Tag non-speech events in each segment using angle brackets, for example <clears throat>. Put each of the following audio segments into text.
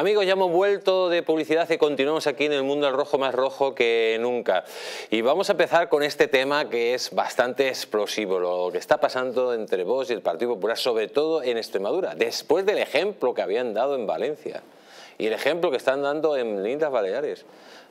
Amigos, ya hemos vuelto de publicidad y continuamos aquí en el mundo al rojo más rojo que nunca. Y vamos a empezar con este tema que es bastante explosivo, lo que está pasando entre vos y el Partido Popular, sobre todo en Extremadura, después del ejemplo que habían dado en Valencia y el ejemplo que están dando en Lindas Baleares.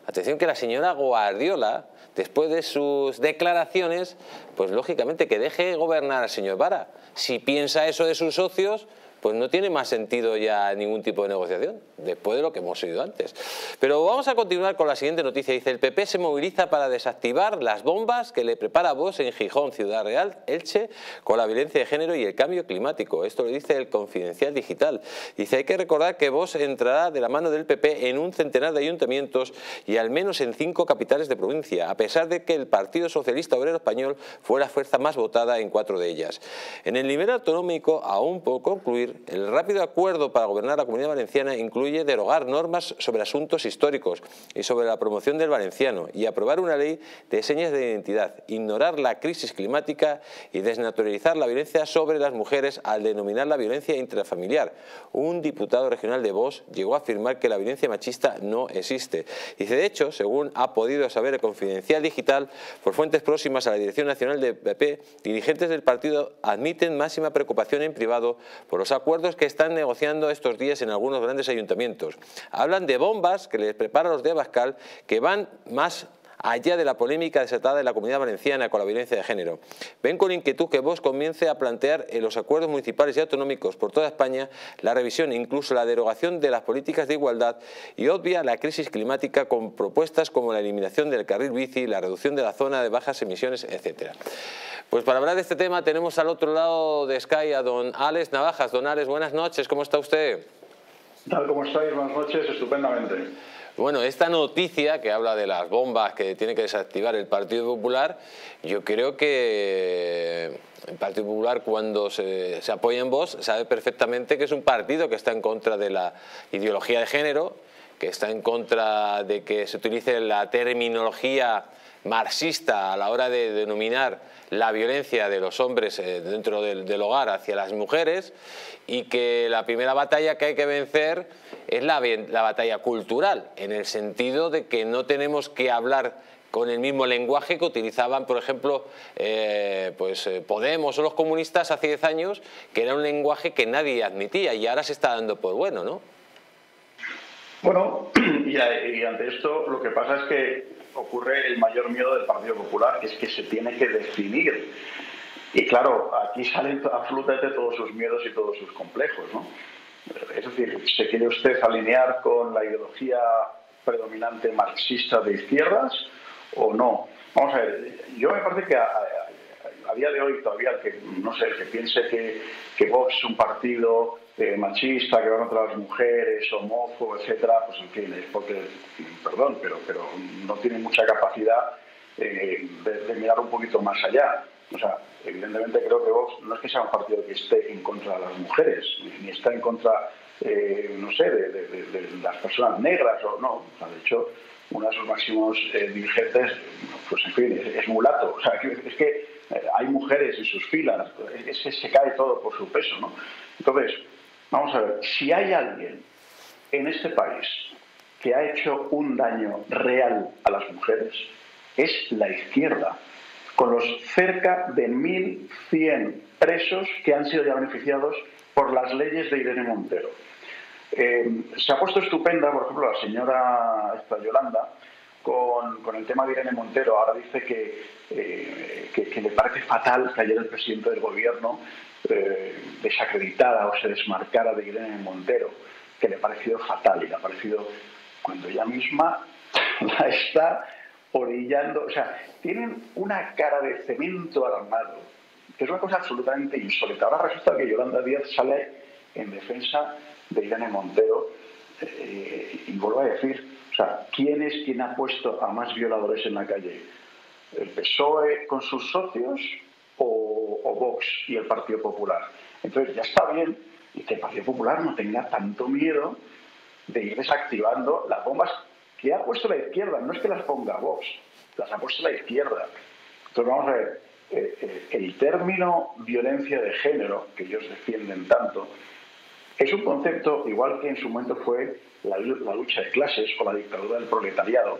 Atención que la señora Guardiola, después de sus declaraciones, pues lógicamente que deje gobernar al señor Vara. Si piensa eso de sus socios, pues no tiene más sentido ya ningún tipo de negociación, después de lo que hemos oído antes. Pero vamos a continuar con la siguiente noticia. Dice, el PP se moviliza para desactivar las bombas que le prepara Vos en Gijón, Ciudad Real, Elche, con la violencia de género y el cambio climático. Esto lo dice el Confidencial Digital. Dice, hay que recordar que Vos entrará de la mano del PP en un centenar de ayuntamientos y al menos en cinco capitales de provincia, a pesar de que el Partido Socialista Obrero Español fue la fuerza más votada en cuatro de ellas. En el nivel autonómico, aún por concluir, el rápido acuerdo para gobernar la Comunidad Valenciana incluye derogar normas sobre asuntos históricos y sobre la promoción del valenciano y aprobar una ley de señas de identidad, ignorar la crisis climática y desnaturalizar la violencia sobre las mujeres al denominar la violencia intrafamiliar. Un diputado regional de Vox llegó a afirmar que la violencia machista no existe. Dice, de hecho, según ha podido saber el Confidencial Digital, por fuentes próximas a la Dirección Nacional de PP, dirigentes del partido admiten máxima preocupación en privado por los acuerdos que están negociando estos días en algunos grandes ayuntamientos. Hablan de bombas que les preparan los de Abascal que van más allá de la polémica desatada en la comunidad valenciana con la violencia de género. Ven con inquietud que vos comience a plantear en los acuerdos municipales y autonómicos por toda España la revisión e incluso la derogación de las políticas de igualdad y obvia la crisis climática con propuestas como la eliminación del carril bici, la reducción de la zona de bajas emisiones, etc. Pues para hablar de este tema tenemos al otro lado de Sky a don Alex Navajas. Don Alex, buenas noches, ¿cómo está usted? Tal como estáis, buenas noches, estupendamente. Bueno, esta noticia que habla de las bombas que tiene que desactivar el Partido Popular, yo creo que el Partido Popular cuando se, apoya en vos sabe perfectamente que es un partido que está en contra de la ideología de género, que está en contra de que se utilice la terminología marxista a la hora de denominar la violencia de los hombres eh, dentro del, hogar hacia las mujeres y que la primera batalla que hay que vencer es la, batalla cultural, en el sentido de que no tenemos que hablar con el mismo lenguaje que utilizaban, por ejemplo, eh, pues, eh, Podemos o los comunistas hace 10 años, que era un lenguaje que nadie admitía y ahora se está dando por bueno, ¿no? Bueno, <clears throat> y ante esto lo que pasa es que ocurre el mayor miedo del Partido Popular, que es que se tiene que definir. Y claro, aquí salen absolutamente todos sus miedos y todos sus complejos. ¿no? Es decir, ¿se quiere usted alinear con la ideología predominante marxista de izquierdas o no? Vamos a ver, yo me parece que a, día de hoy todavía el que, no sé, el que piense que, que Vox es un partido eh, machista, que va contra las mujeres, homófobo, etcétera, pues en fin, es porque, perdón, pero, pero no tiene mucha capacidad eh, de, mirar un poquito más allá. O sea, evidentemente creo que Vox no es que sea un partido que esté en contra de las mujeres, ni, está en contra, eh, no sé, de, las personas negras, o no. O sea, de hecho, uno de sus máximos dirigentes, pues en fin, es, mulato. O sea, es que hay mujeres en sus filas, es que se cae todo por su peso, ¿no? Entonces, Vamos a ver, si hay alguien en este país que ha hecho un daño real a las mujeres, es la izquierda, con los cerca de 1.100 presos que han sido ya beneficiados por las leyes de Irene Montero. Eh, se ha puesto estupenda, por ejemplo, la señora esta Yolanda, con, el tema de Irene Montero. Ahora dice eh, que, que, le parece fatal que ayer el presidente del gobierno eh, desacreditara o se desmarcara de Irene Montero, que le ha parecido fatal y le ha parecido cuando ella misma <laughs> la está orillando. O sea, tienen una cara de cemento armado, que es una cosa absolutamente insólita. Ahora resulta que Yolanda Díaz sale en defensa de Irene Montero eh, y vuelvo a decir, sea, ¿quién es quien ha puesto a más violadores en la calle? ¿El PSOE con sus socios o, Vox y el Partido Popular? Entonces ya está bien y que el Partido Popular no tenga tanto miedo de ir desactivando las bombas que ha puesto la izquierda. No es que las ponga Vox, las ha puesto la izquierda. Entonces vamos a ver, eh, eh, el término violencia de género, que ellos defienden tanto, Es un concepto igual que en su momento fue la, lucha de clases o la dictadura del proletariado.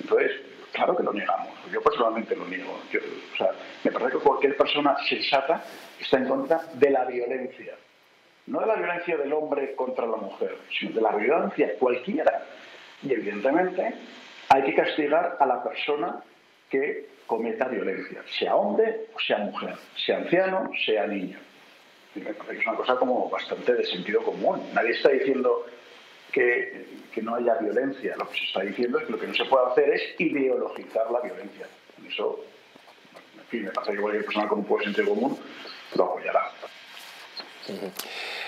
Entonces, claro que lo negamos. Yo personalmente lo niego. o sea, me parece que cualquier persona sensata está en contra de la violencia. No de la violencia del hombre contra la mujer, sino de la violencia cualquiera. Y evidentemente hay que castigar a la persona que cometa violencia, sea hombre o sea mujer, sea anciano, sea niño. Es una cosa como bastante de sentido común. Nadie está diciendo que, que, no haya violencia. Lo que se está diciendo es que lo que no se puede hacer es ideologizar la violencia. Eso, en fin, me parece que cualquier persona con un poco de sentido común lo apoyará.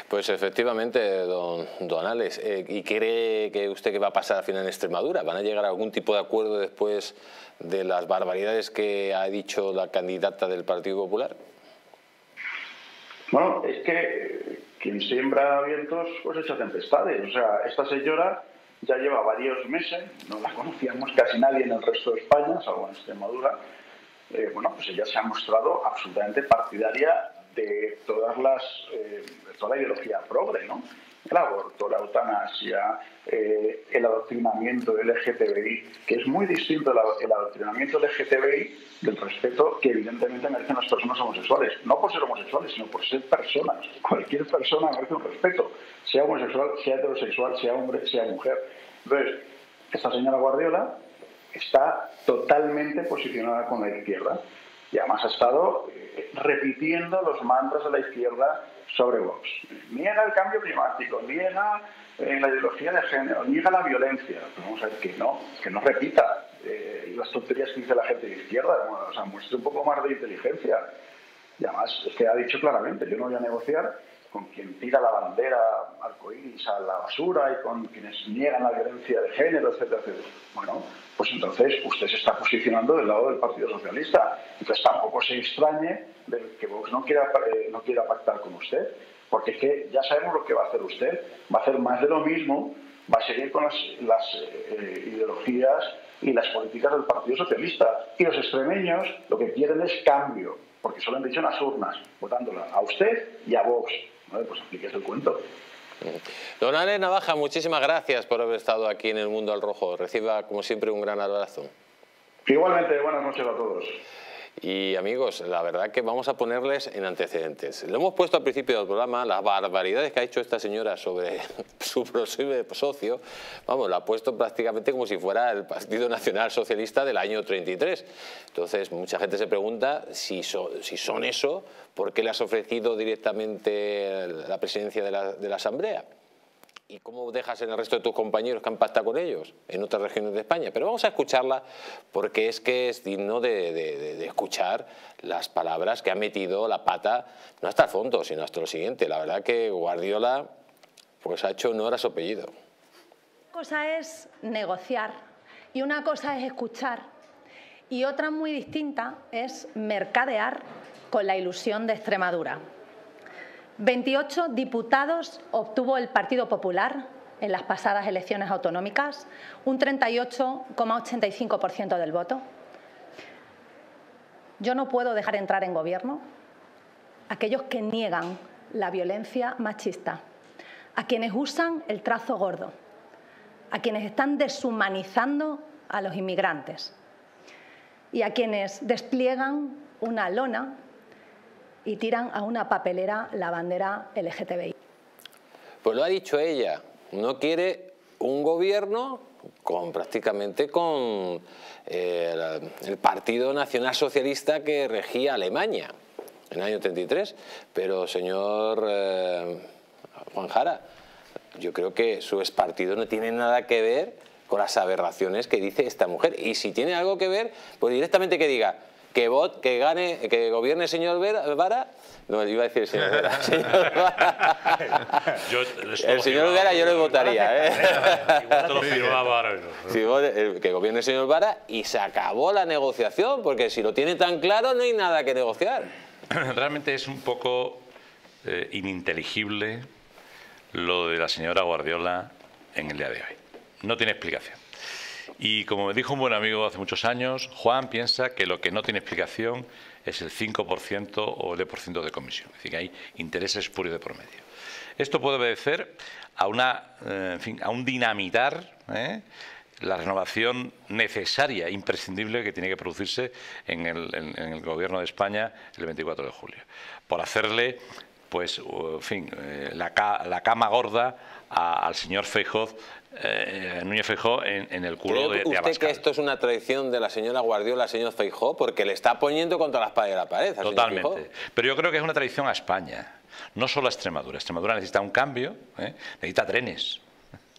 Pues efectivamente, don, don Alex. Eh, ¿Y cree que usted que va a pasar al final en Extremadura? ¿Van a llegar a algún tipo de acuerdo después de las barbaridades que ha dicho la candidata del Partido Popular? Bueno, es que quien siembra vientos pues echa tempestades. O sea, esta señora ya lleva varios meses, no la conocíamos casi nadie en el resto de España, salvo en Extremadura. Eh, bueno, pues ella se ha mostrado absolutamente partidaria de todas las, eh, toda la ideología progre, ¿no? El aborto, la eutanasia, eh, el adoctrinamiento LGTBI, que es muy distinto el, adoctrinamiento LGTBI del respeto que evidentemente merecen las personas homosexuales. No por ser homosexuales, sino por ser personas. Cualquier persona merece un respeto, sea homosexual, sea heterosexual, sea hombre, sea mujer. Entonces, esta señora Guardiola está totalmente posicionada con la izquierda y además ha estado eh, repitiendo los mantras de la izquierda sobre Vox. Niega el cambio climático, niega eh, la ideología de género, niega la violencia. vamos a ver que no, que no repita eh, las tonterías que dice la gente de izquierda, o sea, muestre un poco más de inteligencia. Y además es que ha dicho claramente, yo no voy a negociar con quien tira la bandera arcoíris a la basura y con quienes niegan la violencia de género, etcétera, etcétera. Bueno, pues entonces usted se está posicionando del lado del Partido Socialista. Entonces tampoco se extrañe de que Vox no quiera, eh, no quiera pactar con usted, porque es que ya sabemos lo que va a hacer usted. Va a hacer más de lo mismo, va a seguir con las, eh, ideologías y las políticas del Partido Socialista. Y los extremeños lo que quieren es cambio, porque solo han dicho en las urnas, votándola a usted y a Vox. Pues apliques el cuento. Don Ale Navaja, muchísimas gracias por haber estado aquí en el Mundo al Rojo. Reciba, como siempre, un gran abrazo. Igualmente, buenas noches a todos. Y amigos, la verdad que vamos a ponerles en antecedentes. Le hemos puesto al principio del programa las barbaridades que ha hecho esta señora sobre <laughs> su posible socio. Vamos, la ha puesto prácticamente como si fuera el Partido Nacional Socialista del año 33. Entonces, mucha gente se pregunta si, si son eso, ¿por qué le has ofrecido directamente la presidencia de la Asamblea? ¿Y cómo dejas en el resto de tus compañeros que han pactado con ellos en otras regiones de España? Pero vamos a escucharla porque es que es digno de, escuchar las palabras que ha metido la pata, no hasta el fondo, sino hasta lo siguiente. La verdad que Guardiola pues ha hecho honor a su apellido. Una cosa es negociar y una cosa es escuchar y otra muy distinta es mercadear con la ilusión de Extremadura. 28 diputados obtuvo el Partido Popular en las pasadas elecciones autonómicas, un 38,85% del voto. Yo no puedo dejar entrar en gobierno a aquellos que niegan la violencia machista, a quienes usan el trazo gordo, a quienes están deshumanizando a los inmigrantes y a quienes despliegan una lona y tiran a una papelera la bandera LGTBI. Pues lo ha dicho ella, no quiere un gobierno con prácticamente con eh, el Partido Nacional Socialista que regía Alemania en el año 33. Pero, señor eh, Juan Jara, yo creo que su expartido no tiene nada que ver con las aberraciones que dice esta mujer. Y si tiene algo que ver, pues directamente que diga, que, vot, que gane, que gobierne el señor Vara, no, iba a decir el señor Vera. <laughs> el señor Vera yo le votaría. ¿eh? que gobierne el señor Vara y se acabó la negociación, porque si lo tiene tan claro no hay nada que negociar. <clears throat> Realmente es un poco eh, ininteligible lo de la señora Guardiola en el día de hoy. No tiene explicación. Y como me dijo un buen amigo hace muchos años, Juan piensa que lo que no tiene explicación es el 5% o el 10% de comisión. Es decir, que hay intereses puros de promedio. Esto puede obedecer a, una, eh, a un dinamitar ¿eh? la renovación necesaria, imprescindible que tiene que producirse en el, Gobierno de España el 24 de julio, por hacerle pues, en fin, eh, la, cama gorda al señor Feijóo, eh, Núñez Feijóo en, el culo de, de usted que esto es una tradición de la señora Guardiola, señor Feijóo, porque le está poniendo contra la espalda de la pared? Totalmente. Pero yo creo que es una tradición a España, no solo a Extremadura. Extremadura necesita un cambio, ¿eh? necesita trenes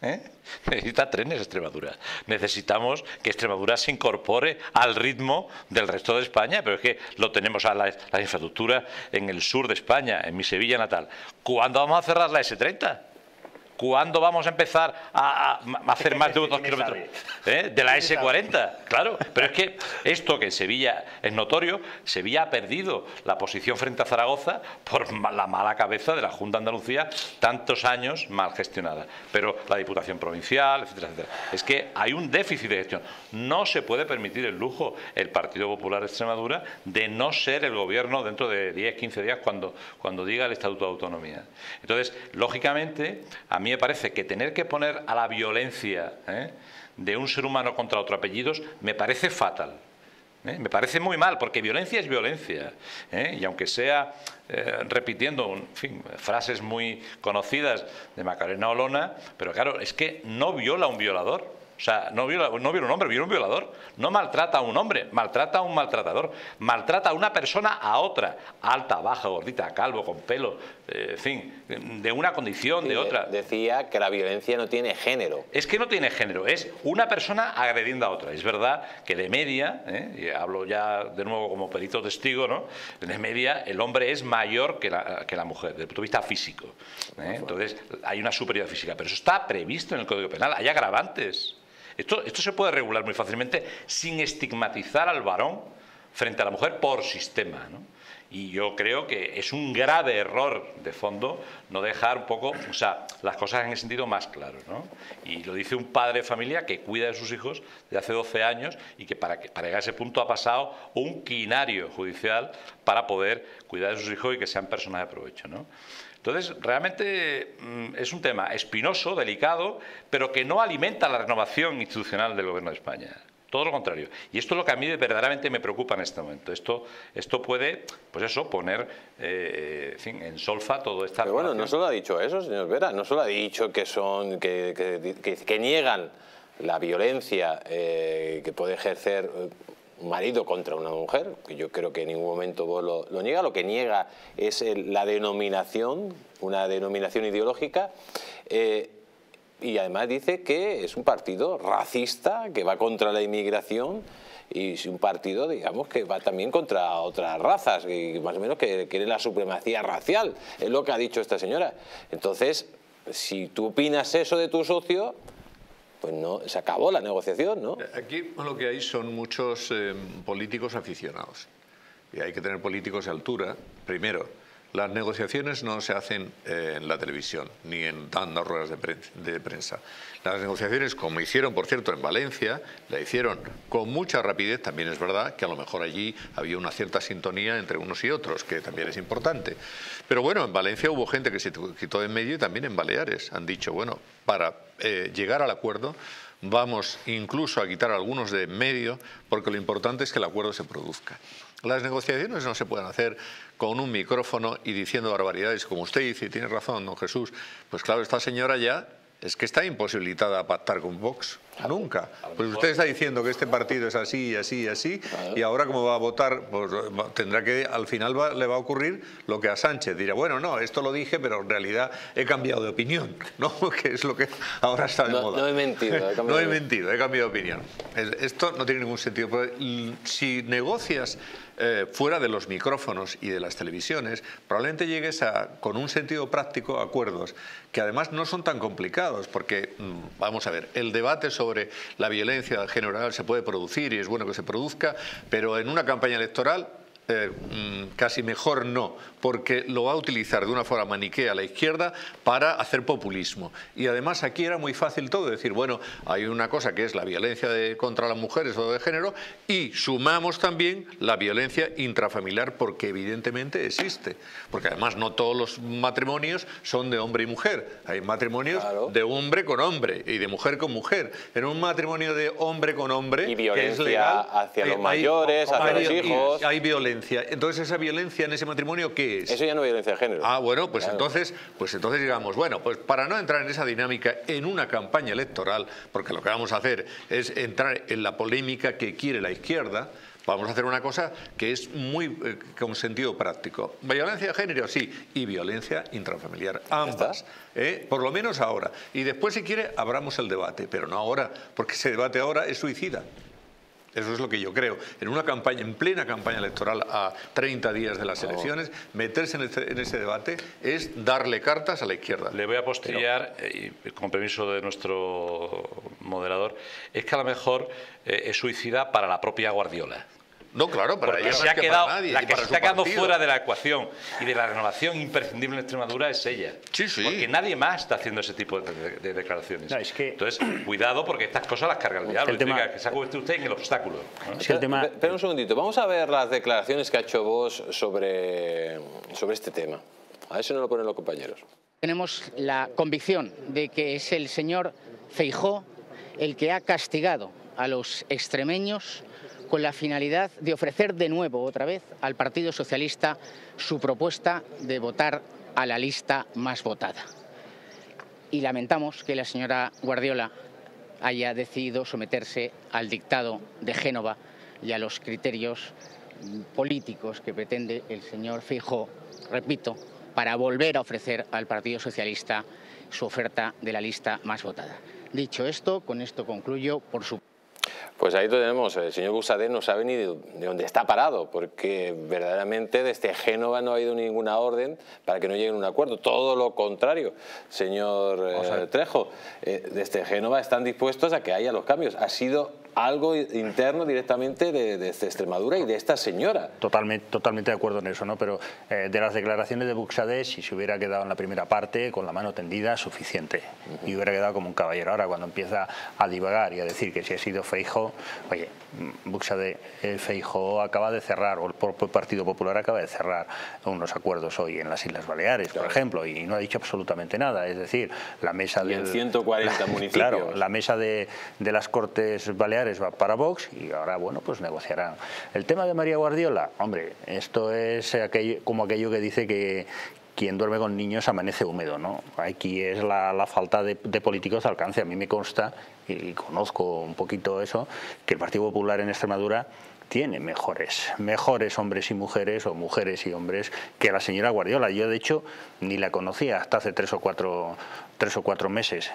¿Eh? <laughs> Necesita trenes Extremadura. Necesitamos que Extremadura se incorpore al ritmo del resto de España, pero es que lo tenemos a la, la infraestructura en el sur de España, en mi Sevilla natal. ¿Cuándo vamos a cerrar la S30? ¿Cuándo vamos a empezar a, hacer más de <laughs> dos kilómetros? ¿Eh? De la S40, claro. Pero es que esto que en Sevilla es notorio, Sevilla ha perdido la posición frente a Zaragoza por la mala cabeza de la Junta de Andalucía, tantos años mal gestionada. Pero la Diputación Provincial, etcétera, etcétera. Es que hay un déficit de gestión. No se puede permitir el lujo el Partido Popular de Extremadura de no ser el gobierno dentro de 10, 15 días cuando, cuando diga el Estatuto de Autonomía. Entonces, lógicamente, a mí me parece que tener que poner a la violencia ¿eh? de un ser humano contra otro apellidos me parece fatal. ¿eh? Me parece muy mal, porque violencia es violencia. ¿eh? Y aunque sea repitiendo frases muy conocidas de Macarena Olona, pero claro, es que no viola un violador. O sea, no viola, no viola un hombre, viola un violador. No maltrata a un hombre, maltrata a un maltratador. Maltrata a una persona a otra. Alta, baja, gordita, calvo, con pelo, eh, en fin, de una condición, de otra. Decía que la violencia no tiene género. Es que no tiene género, es una persona agrediendo a otra. Es verdad que de media, ¿eh? y hablo ya de nuevo como perito testigo, ¿no? de media el hombre es mayor que la, que la mujer, desde el punto de vista físico. ¿eh? Entonces hay una superioridad física, pero eso está previsto en el Código Penal, hay agravantes. Esto, se puede regular muy fácilmente sin estigmatizar al varón frente a la mujer por sistema. Y yo creo que es un grave error de fondo no dejar un poco, o sea, las cosas en el sentido más claro. Y lo dice un padre de familia que cuida de sus hijos de hace 12 años y que para, que, para llegar a ese punto ha pasado un quinario judicial para poder cuidar de sus hijos y que sean personas de provecho. ¿no? Entonces, realmente mm, es un tema espinoso, delicado, pero que no alimenta la renovación institucional del Gobierno de España. Todo lo contrario. Y esto es lo que a mí verdaderamente me preocupa en este momento. Esto, esto puede, pues eso, poner eh, en, solfa todo esta. Pero bueno, no solo ha dicho eso, señor Vera, no solo ha dicho que son que, que, niegan la violencia eh, que puede ejercer marido contra una mujer, que yo creo que en ningún momento vos lo, niega, lo que niega es la denominación, una denominación ideológica, eh, y además dice que es un partido racista, que va contra la inmigración, y un partido, digamos, que va también contra otras razas, y más o menos que quiere la supremacía racial, es lo que ha dicho esta señora. Entonces, si tú opinas eso de tu socio, pues no, se acabó la negociación, ¿no? Aquí lo que hay son muchos eh, políticos aficionados. Y hay que tener políticos de altura, primero, las negociaciones no se hacen eh, en la televisión ni en dando ruedas de prensa. Las negociaciones, como hicieron, por cierto, en Valencia, la hicieron con mucha rapidez. También es verdad que a lo mejor allí había una cierta sintonía entre unos y otros, que también es importante. Pero bueno, en Valencia hubo gente que se quitó de en medio y también en Baleares. Han dicho, bueno, para eh, llegar al acuerdo vamos incluso a quitar algunos de medio porque lo importante es que el acuerdo se produzca. Las negociaciones no se pueden hacer con un micrófono y diciendo barbaridades, como usted dice, y tiene razón, don Jesús. Pues claro, esta señora ya es que está imposibilitada a pactar con Vox. Nunca. Pues usted está diciendo que este partido es así, así, así, y ahora como va a votar, pues tendrá que, al final le va a ocurrir lo que a Sánchez. Dirá, bueno, no, esto lo dije, pero en realidad he cambiado de opinión, <laughs> ¿no? <laughs> Que es lo que ahora está de moda. No he mentido. He <laughs> no he mentido, he cambiado de opinión. Esto no tiene ningún sentido. Si negocias eh, fuera de los micrófonos y de las televisiones, probablemente llegues a, con un sentido práctico a acuerdos que además no son tan complicados, porque, mm, vamos a ver, el debate sobre la violencia general se puede producir y es bueno que se produzca, pero en una campaña electoral eh, mm, casi mejor no, porque lo va a utilizar de una forma maniquea a la izquierda para hacer populismo. Y además aquí era muy fácil todo, decir, bueno, hay una cosa que es la violencia de, contra las mujeres o de género y sumamos también la violencia intrafamiliar porque evidentemente existe. Porque además no todos los matrimonios son de hombre y mujer. Hay matrimonios de hombre con hombre y de mujer con mujer. En un matrimonio de hombre con hombre, y violencia que es legal, hacia los mayores, hacia los hijos. Hay violencia. Entonces esa violencia en ese matrimonio, ¿qué es? Eso ya no es violencia de género. Ah, bueno, pues entonces, pues entonces digamos, bueno, pues para no entrar en esa dinámica en una campaña electoral, porque lo que vamos a hacer es entrar en la polémica que quiere la izquierda, Vamos a hacer una cosa que es muy eh, con sentido práctico. Violencia de género, sí, y violencia intrafamiliar, ambas, ¿eh? por lo menos ahora. Y después, si quiere, abramos el debate, pero no ahora, porque ese debate ahora es suicida. Eso es lo que yo creo. En una campaña, en plena campaña electoral a 30 días de las elecciones, meterse este, en, ese debate es darle cartas a la izquierda. Le voy a postillar, eh, con permiso de nuestro moderador, es que a lo mejor eh, es suicida para la propia Guardiola. No, claro, para Porque se ha quedado, la que se está quedando fuera de la ecuación y de la renovación imprescindible en Extremadura es ella. Sí, sí. Porque nadie más está haciendo ese tipo de, declaraciones. Entonces, cuidado porque estas cosas las carga el diablo. El tema... que se ha usted en el obstáculo. el tema... Espera un segundito, vamos a ver las declaraciones que ha hecho vos sobre, sobre este tema. A ver si nos lo ponen los compañeros. Tenemos la convicción de que es el señor Feijó el que ha castigado a los extremeños con la finalidad de ofrecer de nuevo, otra vez, al Partido Socialista su propuesta de votar a la lista más votada. Y lamentamos que la señora Guardiola haya decidido someterse al dictado de Génova y a los criterios políticos que pretende el señor Feijóo, repito, para volver a ofrecer al Partido Socialista su oferta de la lista más votada. Dicho esto, con esto concluyo, por su pues ahí tenemos, el señor Busadé no sabe ni de, dónde está parado, porque verdaderamente desde Génova no ha habido ninguna orden para que no lleguen a un acuerdo, todo lo contrario, señor eh, Trejo, eh, desde Génova están dispuestos a que haya los cambios, ha sido algo interno directamente de, Extremadura y de esta señora. Totalmente, totalmente de acuerdo en eso, ¿no? Pero eh, de las declaraciones de Buxadé, si se hubiera quedado en la primera parte con la mano tendida, suficiente. Y hubiera quedado como un caballero. Ahora, cuando empieza a divagar y a decir que si ha sido Feijo, oye, Buxadé, el Feijo acaba de cerrar, o el Partido Popular acaba de cerrar unos acuerdos hoy en las Islas Baleares, por ejemplo, y no ha dicho absolutamente nada. Es decir, la mesa de. 140 <laughs> municipios. Claro, la mesa de, de las Cortes Baleares va para Vox y ahora, bueno, pues negociarán. El tema de María Guardiola, hombre, esto es como aquello que dice que, quien duerme con niños amanece húmedo, ¿no? Aquí es la, falta de, políticos de alcance. A mí me consta, y conozco un poquito eso, que el Partido Popular en Extremadura tiene mejores, mejores hombres y mujeres, o mujeres y hombres, que la señora Guardiola. Yo, de hecho, ni la conocía hasta hace tres o cuatro, tres o cuatro meses.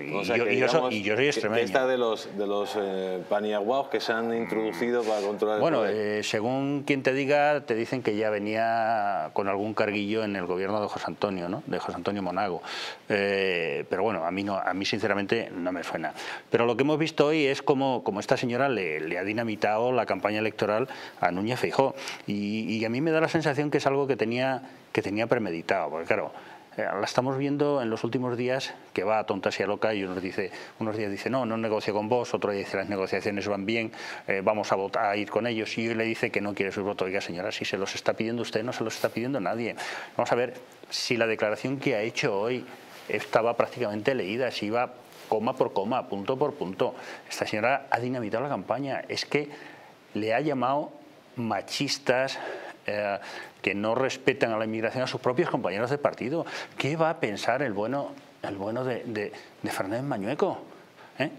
Y, yo, soy, extremeño. Esta de los, de los eh, paniaguaos que se han introducido para controlar Bueno, eh, según quien te diga, te dicen que ya venía con algún carguillo en el gobierno de José Antonio, ¿no? de José Antonio Monago. Eh, pero bueno, a mí, no, a mí sinceramente no me suena. Pero lo que hemos visto hoy es como, como esta señora le, le ha dinamitado la campaña electoral a Núñez Feijó. Y, y a mí me da la sensación que es algo que tenía, que tenía premeditado, porque claro, la estamos viendo en los últimos días que va a tonta y a loca y unos, dice, unos días dice no, no negocio con vos, otro día dice las negociaciones van bien, eh, vamos a, votar, a ir con ellos y hoy le dice que no quiere su voto. Oiga señora, si se los está pidiendo usted, no se los está pidiendo nadie. Vamos a ver si la declaración que ha hecho hoy estaba prácticamente leída, si iba coma por coma, punto por punto. Esta señora ha dinamitado la campaña. Es que le ha llamado machistas, eh, que no respetan a la inmigración a sus propios compañeros de partido. ¿Qué va a pensar el bueno, el bueno de, de, Fernández Mañueco? ¿Eh?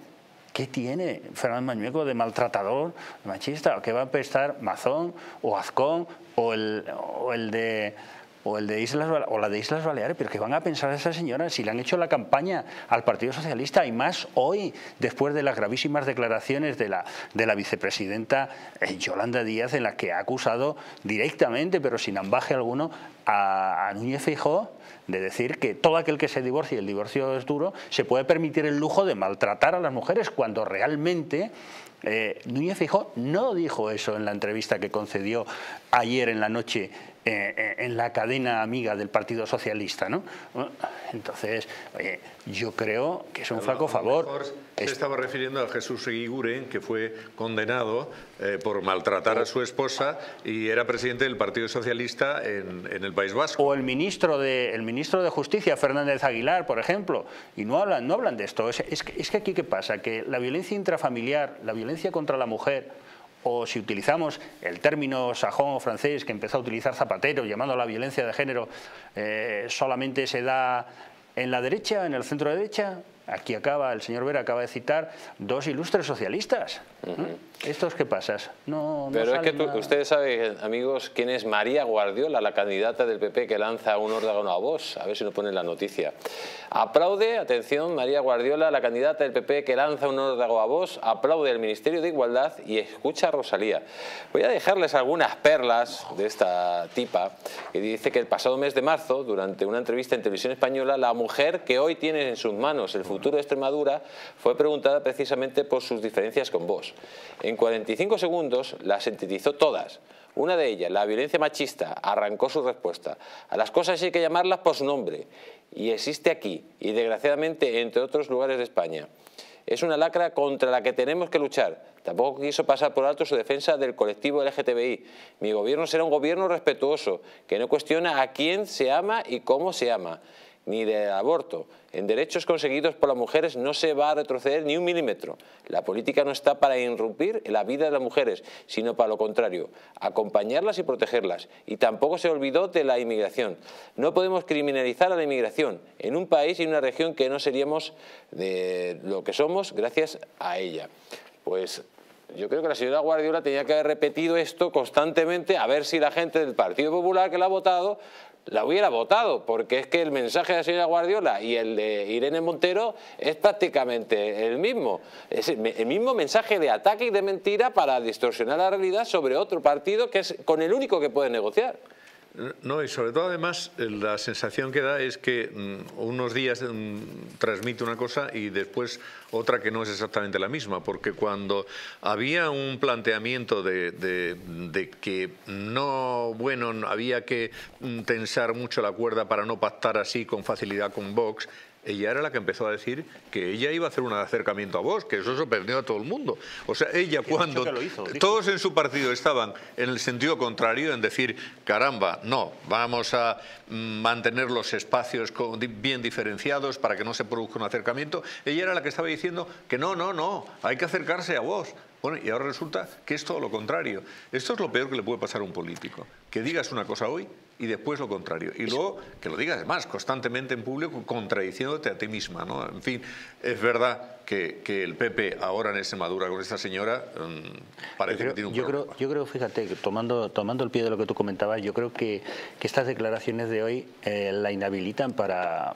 ¿Qué tiene Fernández Mañueco de maltratador, de machista? ¿Qué va a pensar Mazón o Azcón o el, o el de o el de Islas o la de Islas Baleares, pero ¿qué van a pensar esas señoras si le han hecho la campaña al Partido Socialista y más hoy, después de las gravísimas declaraciones de la, de la vicepresidenta eh, Yolanda Díaz, en la que ha acusado directamente, pero sin ambaje alguno, a, a Núñez Feijóo de decir que todo aquel que se divorcie, el divorcio es duro, se puede permitir el lujo de maltratar a las mujeres cuando realmente eh, Núñez Feijóo no dijo eso en la entrevista que concedió ayer en la noche eh, eh, en la cadena amiga del Partido Socialista, ¿no? Entonces, yo creo que es un flaco favor. Se estaba refiriendo a Jesús Eguiguren, que fue condenado eh, por maltratar a su esposa y era presidente del Partido Socialista en, el País Vasco. O el ministro, de, el ministro de Justicia, Fernández Aguilar, por ejemplo, y no hablan, no hablan de esto. Es, es, es que aquí, ¿qué pasa? Que la violencia intrafamiliar, la violencia contra la mujer, o si utilizamos el término sajón o francés que empezó a utilizar Zapatero, llamando a la violencia de género, eh, solamente se da en la derecha, en el centro derecha, aquí acaba, el señor Vera acaba de citar dos ilustres socialistas. ¿Estos qué pasas? No, Pero es que ustedes saben, amigos, quién es María Guardiola, la candidata del PP que lanza un órgano a vos. A ver si nos ponen la noticia. Aplaude, atención, María Guardiola, la candidata del PP que lanza un órgano a vos. Aplaude el Ministerio de Igualdad y escucha a Rosalía. Voy a dejarles algunas perlas de esta tipa que dice que el pasado mes de marzo, durante una entrevista en televisión española, la mujer que hoy tiene en sus manos el futuro de Extremadura fue preguntada precisamente por sus diferencias con vos. En 45 segundos las sintetizó todas. Una de ellas, la violencia machista, arrancó su respuesta. A las cosas hay que llamarlas por su nombre. Y existe aquí, y desgraciadamente entre otros lugares de España. Es una lacra contra la que tenemos que luchar. Tampoco quiso pasar por alto su defensa del colectivo LGTBI. Mi gobierno será un gobierno respetuoso, que no cuestiona a quién se ama y cómo se ama ni del aborto. En derechos conseguidos por las mujeres no se va a retroceder ni un milímetro. La política no está para irrumpir en la vida de las mujeres, sino para lo contrario, acompañarlas y protegerlas. Y tampoco se olvidó de la inmigración. No podemos criminalizar a la inmigración en un país y en una región que no seríamos de lo que somos gracias a ella. Pues yo creo que la señora Guardiola tenía que haber repetido esto constantemente a ver si la gente del Partido Popular que la ha votado la hubiera votado, porque es que el mensaje de la señora Guardiola y el de Irene Montero es prácticamente el mismo. Es el mismo mensaje de ataque y de mentira para distorsionar la realidad sobre otro partido que es con el único que puede negociar. No, y sobre todo además la sensación que da es que mm, unos días mm, transmite una cosa y después otra que no es exactamente la misma, porque cuando había un planteamiento de, de que no, bueno, había que mm, tensar mucho la cuerda para no pactar así con facilidad con Vox, ella era la que empezó a decir que ella iba a hacer un acercamiento a vos, que eso sorprendió a todo el mundo. O sea, ella cuando todos en su partido estaban en el sentido contrario, en decir, caramba, no, vamos a mantener los espacios bien diferenciados para que no se produzca un acercamiento, ella era la que estaba diciendo que no, no, no, hay que acercarse a vos. Bueno, y ahora resulta que es todo lo contrario. Esto es lo peor que le puede pasar a un político. Que digas una cosa hoy y después lo contrario. Y luego que lo digas además constantemente en público contradiciéndote a ti misma. ¿no? En fin, es verdad que, el PP ahora en Extremadura con esta señora mm, parece que tiene un yo Creo, yo creo, fíjate, tomando, tomando el pie de lo que tú comentabas, yo creo que, estas declaraciones de hoy eh, la inhabilitan para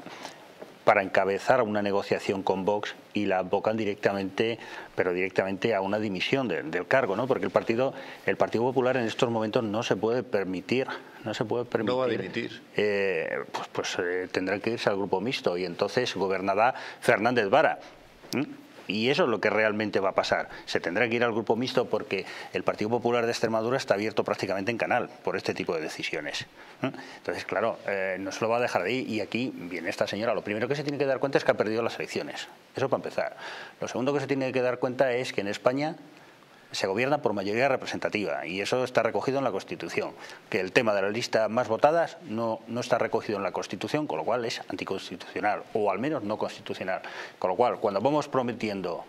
para encabezar una negociación con Vox y la abocan directamente, pero directamente a una dimisión del cargo, ¿no? Porque el partido, el Partido Popular en estos momentos no se puede permitir, no se puede permitir. No va a dimitir. Eh, pues, pues eh, tendrá que irse al grupo mixto y entonces gobernará Fernández Vara. Y eso es lo que realmente va a pasar. Se tendrá que ir al grupo mixto porque el Partido Popular de Extremadura está abierto prácticamente en canal por este tipo de decisiones. Entonces, claro, eh, no se lo va a dejar de ahí. Y aquí viene esta señora. Lo primero que se tiene que dar cuenta es que ha perdido las elecciones. Eso para empezar. Lo segundo que se tiene que dar cuenta es que en España se gobierna por mayoría representativa y eso está recogido en la Constitución. Que el tema de las listas más votadas no, no está recogido en la Constitución, con lo cual es anticonstitucional o al menos no constitucional. Con lo cual, cuando vamos prometiendo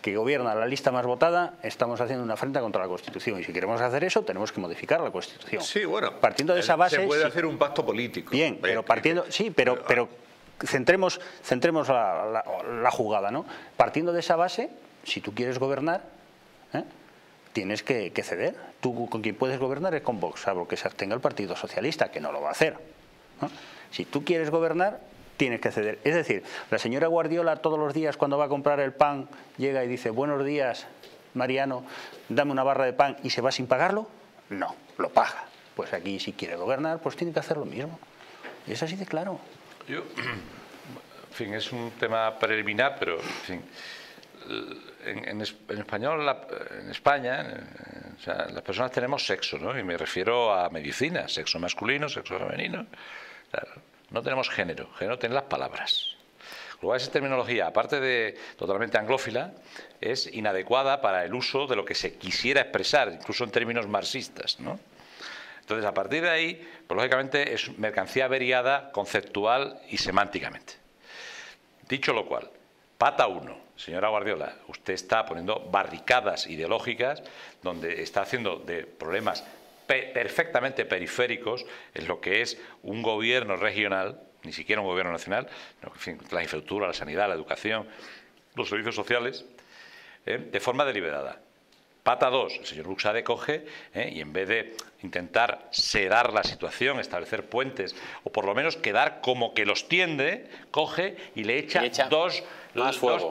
que gobierna la lista más votada, estamos haciendo una afrenta contra la Constitución. Y si queremos hacer eso, tenemos que modificar la Constitución. Sí, bueno. Partiendo de esa base. Se puede hacer un pacto político. Bien, pero partiendo. Sí, pero, pero centremos, centremos la jugada, ¿no? Partiendo de esa base, si tú quieres gobernar, ¿eh? tienes que, ceder. Tú con quien puedes gobernar es con Vox, salvo que se abstenga el Partido Socialista, que no lo va a hacer. Si tú quieres gobernar, tienes que ceder. Es decir, la señora Guardiola todos los días cuando va a comprar el pan llega y dice, buenos días, Mariano, dame una barra de pan y se va sin pagarlo. No, lo paga. Pues aquí si quiere gobernar, pues tiene que hacer lo mismo. Y es así de claro. <clears throat> En fin, es un tema preliminar, pero en fin, en, español, en España, las personas tenemos sexo, ¿no? Y me refiero a medicina, sexo masculino, sexo femenino. no tenemos género, género tienen las palabras. Luego esa terminología, aparte de totalmente anglófila, es inadecuada para el uso de lo que se quisiera expresar, incluso en términos marxistas, ¿no? Entonces, a partir de ahí, pues, lógicamente es mercancía averiada conceptual y semánticamente. Dicho lo cual, pata uno, señora Guardiola, usted está poniendo barricadas ideológicas donde está haciendo de problemas perfectamente periféricos en lo que es un gobierno regional, ni siquiera un gobierno nacional, la infraestructura, la sanidad, la educación, los servicios sociales, ¿eh? de forma deliberada. Pata 2, el señor Buxade coge ¿eh? y en vez de intentar sedar la situación, establecer puentes o por lo menos quedar como que los tiende, coge y le echa, dos,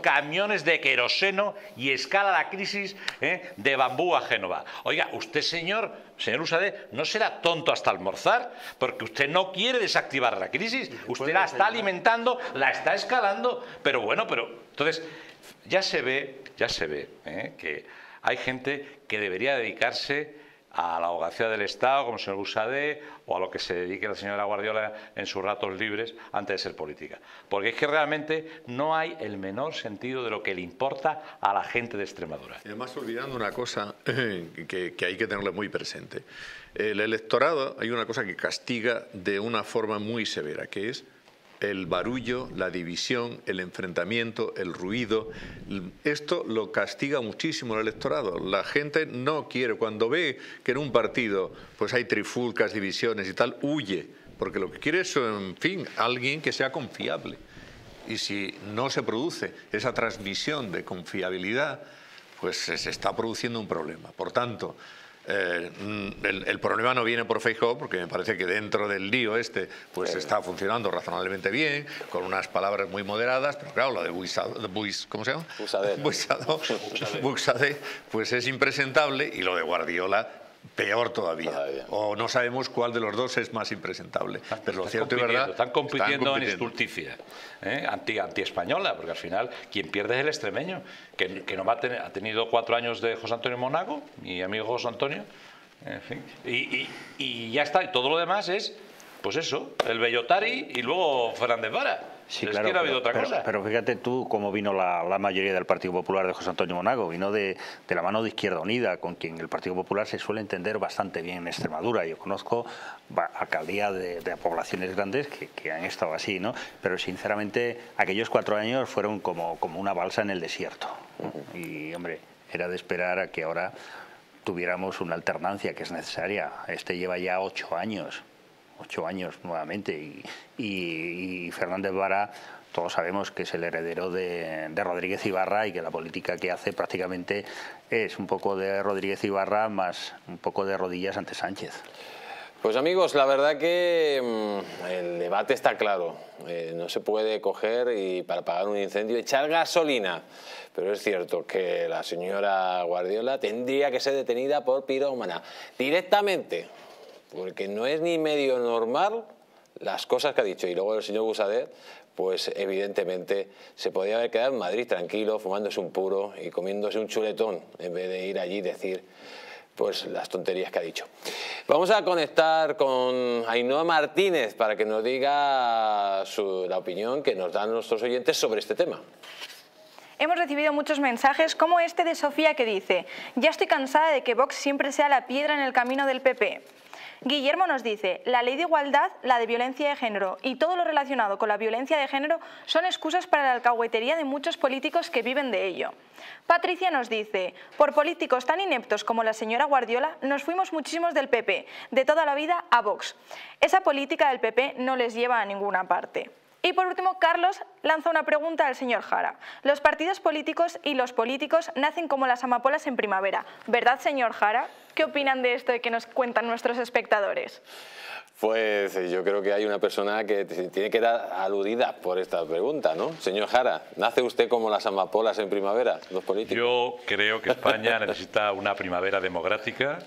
camiones de queroseno y escala la crisis ¿eh? de bambú a Génova. Oiga, usted señor, señor Usade, no será tonto hasta almorzar porque usted no quiere desactivar la crisis, usted la está alimentando, la está escalando, pero bueno, pero entonces ya se ve, ya se ve ¿eh? que hay gente que debería dedicarse a la abogacía del Estado, como el señor Busade, o a lo que se dedique la señora Guardiola en sus ratos libres antes de ser política. Porque es que realmente no hay el menor sentido de lo que le importa a la gente de Extremadura. Y además, olvidando una cosa que, que hay que tenerle muy presente. El electorado, hay una cosa que castiga de una forma muy severa, que es el barullo, la división, el enfrentamiento, el ruido. Esto lo castiga muchísimo el electorado. La gente no quiere, cuando ve que en un partido pues hay trifulcas, divisiones y tal, huye, porque lo que quiere es, en fin, alguien que sea confiable. Y si no se produce esa transmisión de confiabilidad, pues se está produciendo un problema. Por tanto, eh, el, problema no viene por Feijóo, porque me parece que dentro del lío este pues está funcionando razonablemente bien, con unas palabras muy moderadas, pero claro, lo de Buis, ¿cómo se llama? <laughs> Buisado, Buxade, pues es impresentable, y lo de Guardiola peor todavía. O no sabemos cuál de los dos es más impresentable. Pero lo cierto y verdad. Están compitiendo, en estulticia, ¿eh? anti, anti-española, porque al final quien pierde es el extremeño, que, que no ha, ha tenido cuatro años de José Antonio Monago, mi amigo José Antonio, en fin, y, y, y ya está. Y todo lo demás es, pues eso, el Bellotari y luego Fernández Vara. Sí, claro, pero, fíjate tú cómo vino la, mayoría del Partido Popular de José Antonio Monago. Vino de, la mano de Izquierda Unida, con quien el Partido Popular se suele entender bastante bien en Extremadura. Yo conozco alcaldías de, de, poblaciones grandes que, han estado así, ¿no? Pero sinceramente aquellos cuatro años fueron como, como una balsa en el desierto. Y, hombre, era de esperar a que ahora tuviéramos una alternancia que es necesaria. Este lleva ya ocho años ocho años nuevamente. Y, Fernández Vara, todos sabemos que es el heredero de, Rodríguez Ibarra y que la política que hace prácticamente es un poco de Rodríguez Ibarra más un poco de rodillas ante Sánchez. Pues amigos, la verdad que mm, el debate está claro. Eh, no se puede coger y para apagar un incendio echar gasolina. Pero es cierto que la señora Guardiola tendría que ser detenida por pirómana directamente porque no es ni medio normal las cosas que ha dicho. Y luego el señor Busadet, pues evidentemente se podía haber quedado en Madrid tranquilo, fumándose un puro y comiéndose un chuletón, en vez de ir allí y decir pues las tonterías que ha dicho. Vamos a conectar con Ainhoa Martínez para que nos diga la opinión que nos dan nuestros oyentes sobre este tema. Hemos recibido muchos mensajes como este de Sofía que dice ya estoy cansada de que Vox siempre sea la piedra en el camino del PP. Guillermo nos dice, la ley de igualdad, la de violencia de género y todo lo relacionado con la violencia de género son excusas para la alcahuetería de muchos políticos que viven de ello. Patricia nos dice, por políticos tan ineptos como la señora Guardiola, nos fuimos muchísimos del PP, de toda la vida a Vox. Esa política del PP no les lleva a ninguna parte. Y por último, Carlos lanza una pregunta al señor Jara. Los partidos políticos y los políticos nacen como las amapolas en primavera. ¿Verdad, señor Jara? ¿Qué opinan de esto y que nos cuentan nuestros espectadores? Pues eh, yo creo que hay una persona que tiene que dar aludida por esta pregunta, ¿no? Señor Jara, ¿nace usted como las amapolas en primavera, los políticos? Yo creo que España <laughs> necesita una primavera democrática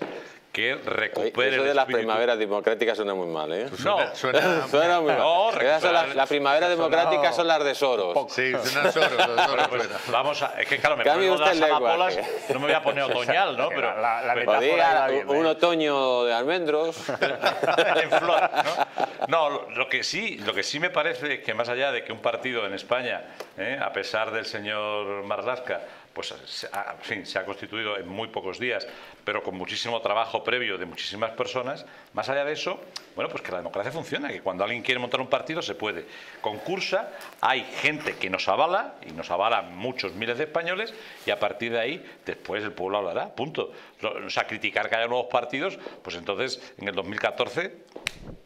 que recupere Eso de las primaveras democráticas suena muy mal, ¿eh? No, Suena, <laughs> Suena muy mal. No, las, recuperar- las primaveras democráticas son las de Soros. Sí, suena Soros, Soros Pues, suena. vamos a, es que claro, me pongo las amapolas, no me voy a poner otoñal, ¿no? <laughs> Pero, la- la Metáfora iba bien, un otoño de almendros. <laughs> en flor, ¿no? No, lo, que sí, lo que sí me parece es que más allá de que un partido en España, ¿eh? a pesar del señor Marlasca, pues en fin, se ha constituido en muy pocos días, pero con muchísimo trabajo previo de muchísimas personas, más allá de eso, bueno, pues que la democracia funciona, que cuando alguien quiere montar un partido se puede. Concursa, hay gente que nos avala, y nos avala muchos miles de españoles, y a partir de ahí, después el pueblo hablará, punto. O sea, criticar que haya nuevos partidos, pues entonces, en el 2014,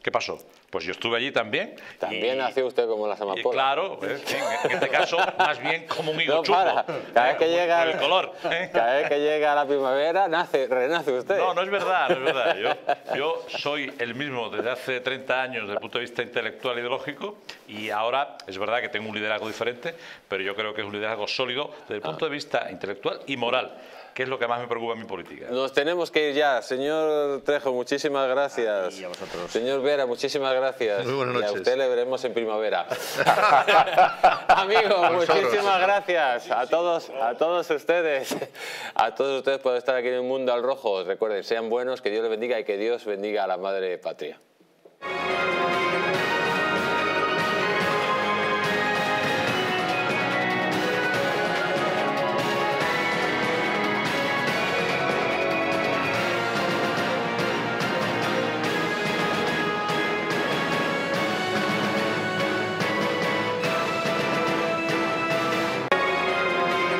¿qué pasó? Pues yo estuve allí también. También nació usted como las amapolas. claro, eh, en este caso, más bien como un <laughs> higo No para. Cada vez que eh, llega por el color. ¿eh? Cada vez que llega la primavera nace, renace usted. No, no es verdad, no es verdad. Yo, yo soy el mismo desde hace 30 años desde el punto de vista intelectual e ideológico y ahora es verdad que tengo un liderazgo diferente, pero yo creo que es un liderazgo sólido desde el punto de vista intelectual y moral, que es lo que más me preocupa en mi política. Nos tenemos que ir ya. Señor Trejo, muchísimas gracias. Y a vosotros. Señor Vera, muchísimas gracias. Muy buenas Y a noches. usted le veremos en primavera. <laughs> Amigos, muchísimas gracias a todos, a todos ustedes, a todos ustedes por estar aquí en el Mundo al Rojo. Recuerden, sean buenos, que Dios les bendiga y que Dios bendiga a la Madre Patria.